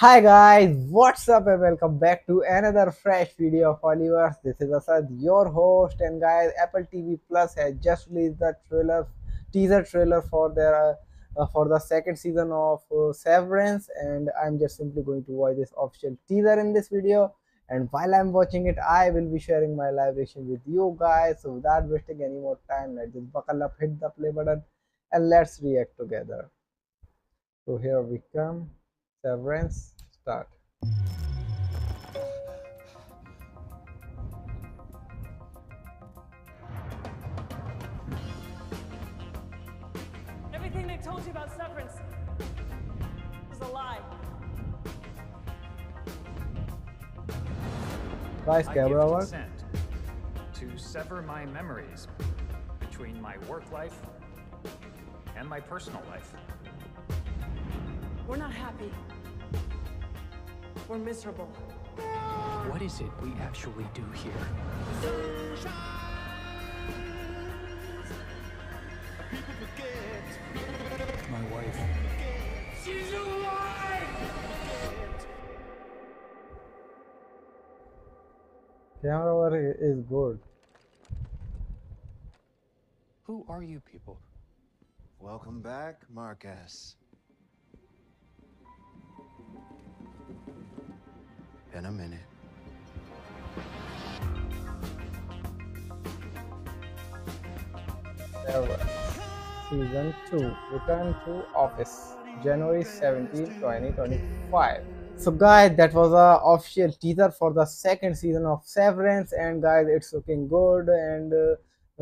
Hi guys, what's up and welcome back to another fresh video of Holly Verse. This is Asad, your host, and guys, Apple TV Plus has just released the trailer, teaser trailer for their uh, for the second season of uh, Severance, and I'm just simply going to watch this official teaser in this video. And while I'm watching it, I will be sharing my live reaction with you guys. So without wasting any more time, let's just buckle up, hit the play button, and let's react together. So here we come. Severance, start. Everything they told you about severance is a lie. Guys, I camera give work. consent to sever my memories between my work life and my personal life. We're not happy. We're miserable. What is it we actually do here? My wife. Camera work is good. Who are you people? Welcome back, Marcus. Been a minute. Season 2 Return to Office January 17, 2025. So guys, that was a official teaser for the second season of Severance and guys, it's looking good and uh,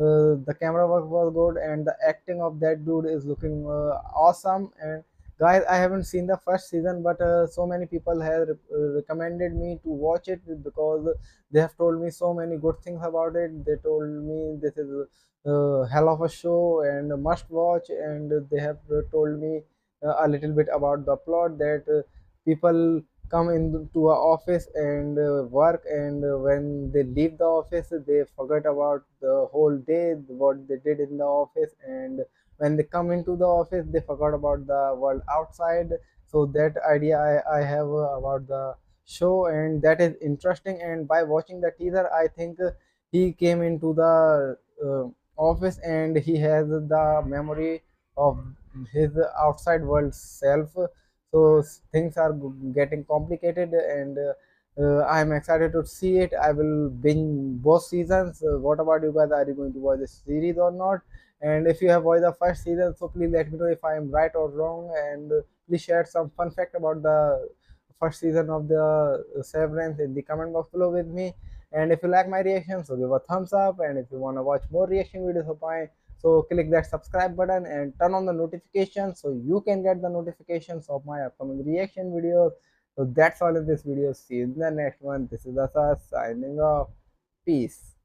uh, the camera work was good and the acting of that dude is looking uh, awesome and guys i haven't seen the first season but uh, so many people have re- recommended me to watch it because they have told me so many good things about it. They told me this is uh, hell of a show and must watch and they have uh, told me uh, a little bit about the plot that people come into a office and uh, work and uh, when they leave the office they forget about the whole day what they did in the office and when they come into the office they forgot about the world outside. So that idea i, I have uh, about the show and that is interesting. And by watching the teaser i think uh, he came into the uh, office and he has the memory of his outside world self so things are getting complicated and uh, uh, i'm excited to see it. I will binge both seasons. Uh, what about you guys? Are you going to watch this series or not? And if you have watched the first season so please let me know if i am right or wrong. And uh, please share some fun fact about the first season of the uh, severance in the comment box below with me. And if you like my reaction so give a thumbs up. And if you want to watch more reaction videos of mine so click that subscribe button and turn on the notifications so you can get the notifications of my upcoming reaction videos. So that's all in this video. See you in the next one. This is Asa signing off. Peace